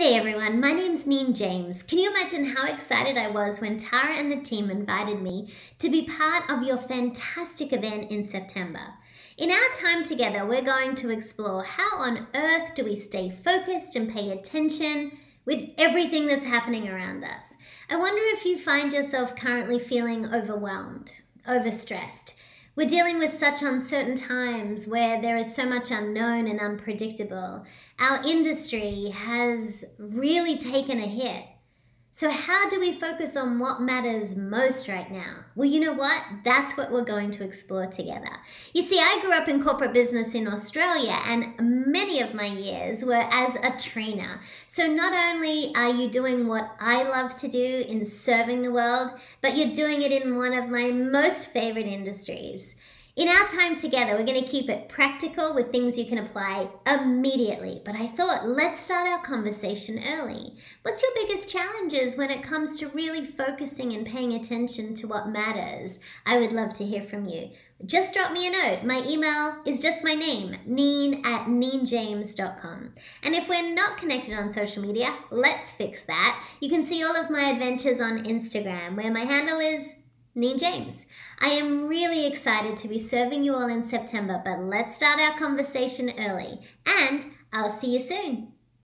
Hey everyone, my name's Neen James. Can you imagine how excited I was when Tara and the team invited me to be part of your fantastic event in September? In our time together, we're going to explore how on earth do we stay focused and pay attention with everything that's happening around us. I wonder if you find yourself currently feeling overwhelmed, overstressed. We're dealing with such uncertain times where there is so much unknown and unpredictable. Our industry has really taken a hit. So, how do we focus on what matters most right now? Well, you know what? That's what we're going to explore together. You see, I grew up in corporate business in Australia, and many of my years were as a trainer. So, not only are you doing what I love to do in serving the world, but you're doing it in one of my most favorite industries. In our time together, we're going to keep it practical with things you can apply immediately. But I thought, let's start our conversation early. What's your biggest challenges when it comes to really focusing and paying attention to what matters? I would love to hear from you. Just drop me a note. My email is just my name, neen at neenjames.com. And if we're not connected on social media, let's fix that. You can see all of my adventures on Instagram, where my handle is Neen James. I am really excited to be serving you all in September, but let's start our conversation early. And I'll see you soon.